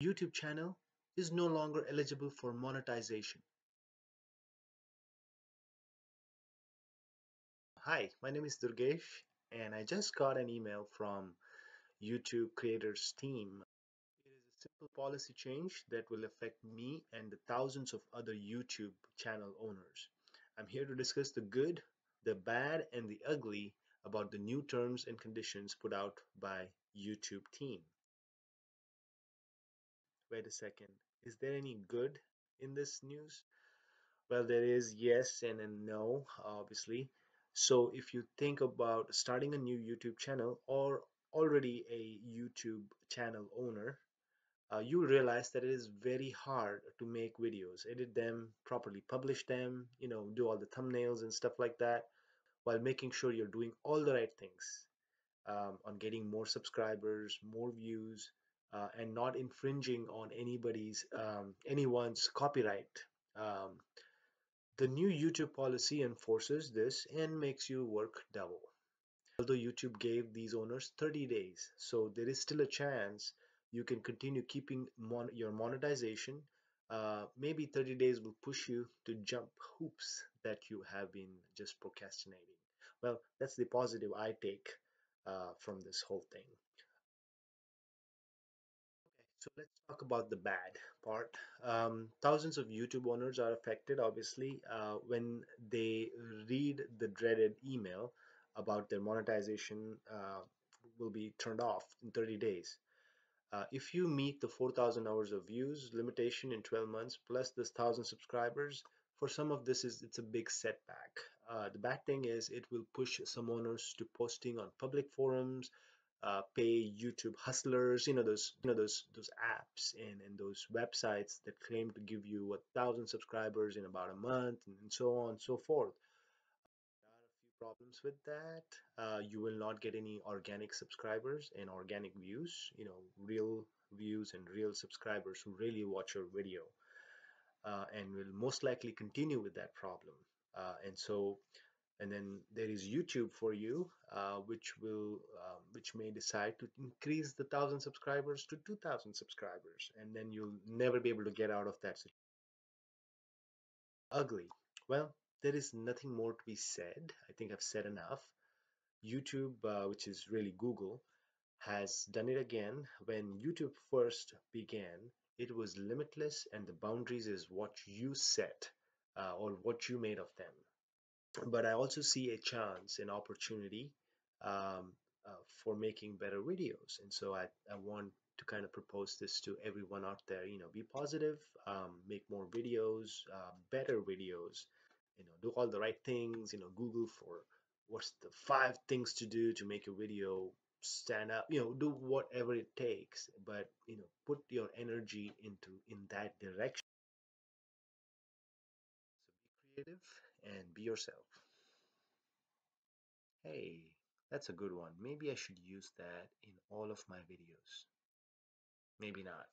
YouTube channel is no longer eligible for monetization. Hi, my name is Durgesh and I just got an email from YouTube creators team. It is a simple policy change that will affect me and the thousands of other YouTube channel owners. I'm here to discuss the good, the bad, and the ugly about the new terms and conditions put out by YouTube team. Wait a second, is there any good in this news? Well, there is yes and a no, obviously. So if you think about starting a new YouTube channel or already a YouTube channel owner, uh, you realize that it is very hard to make videos, edit them, properly publish them, you know, do all the thumbnails and stuff like that while making sure you're doing all the right things um, on getting more subscribers, more views, uh, and not infringing on anybody's um, anyone's copyright. Um, the new YouTube policy enforces this and makes you work double. Although YouTube gave these owners 30 days, so there is still a chance you can continue keeping mon your monetization. Uh, maybe 30 days will push you to jump hoops that you have been just procrastinating. Well, that's the positive I take uh, from this whole thing. So let's talk about the bad part. Um, thousands of YouTube owners are affected, obviously, uh, when they read the dreaded email about their monetization uh, will be turned off in 30 days. Uh, if you meet the 4,000 hours of views limitation in 12 months plus this 1,000 subscribers, for some of this is it's a big setback. Uh, the bad thing is it will push some owners to posting on public forums, uh, pay YouTube hustlers, you know those you know those those apps and and those websites that claim to give you a thousand subscribers in about a month and, and so on and so forth. There are a few problems with that. Uh, you will not get any organic subscribers and organic views. You know, real views and real subscribers who really watch your video, uh, and will most likely continue with that problem. Uh, and so and then there is YouTube for you uh, which will uh, which may decide to increase the thousand subscribers to 2000 subscribers. And then you'll never be able to get out of that situation. ugly. Well there is nothing more to be said. I think I've said enough. YouTube uh, which is really Google has done it again. When YouTube first began it was limitless and the boundaries is what you set uh, or what you made of them but I also see a chance, an opportunity um, uh, for making better videos. And so I, I want to kind of propose this to everyone out there, you know, be positive, um, make more videos, uh, better videos, you know, do all the right things, you know, Google for what's the five things to do to make a video stand up, you know, do whatever it takes, but, you know, put your energy into in that direction. Creative and be yourself. Hey, that's a good one. Maybe I should use that in all of my videos. Maybe not.